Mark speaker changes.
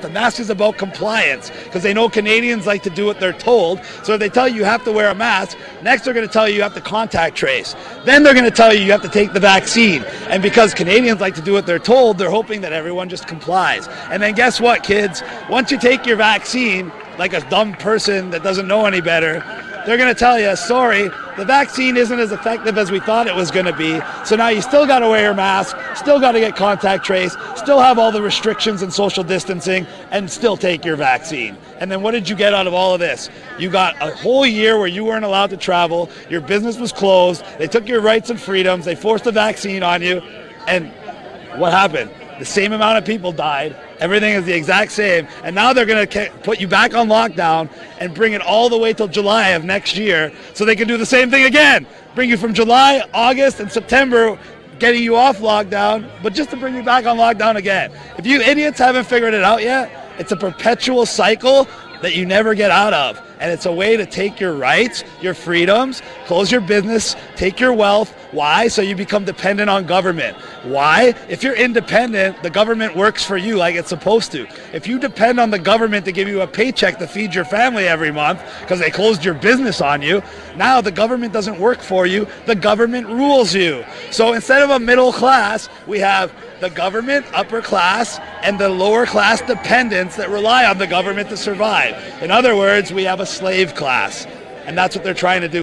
Speaker 1: The mask is about compliance because they know Canadians like to do what they're told. So if they tell you you have to wear a mask, next they're going to tell you you have to contact trace. Then they're going to tell you you have to take the vaccine. And because Canadians like to do what they're told, they're hoping that everyone just complies. And then guess what, kids? Once you take your vaccine, like a dumb person that doesn't know any better, they're going to tell you, sorry, the vaccine isn't as effective as we thought it was going to be. So now you still got to wear your mask, still got to get contact trace, still have all the restrictions and social distancing, and still take your vaccine. And then what did you get out of all of this? You got a whole year where you weren't allowed to travel, your business was closed, they took your rights and freedoms, they forced a vaccine on you, and what happened? The same amount of people died. Everything is the exact same. And now they're going to put you back on lockdown and bring it all the way till July of next year so they can do the same thing again. Bring you from July, August, and September, getting you off lockdown, but just to bring you back on lockdown again. If you idiots haven't figured it out yet, it's a perpetual cycle that you never get out of. And it's a way to take your rights, your freedoms, close your business, take your wealth. Why? So you become dependent on government. Why? If you're independent, the government works for you like it's supposed to. If you depend on the government to give you a paycheck to feed your family every month because they closed your business on you, now the government doesn't work for you, the government rules you. So instead of a middle class, we have the government, upper class, and the lower class dependents that rely on the government to survive. In other words, we have a slave class. And that's what they're trying to do.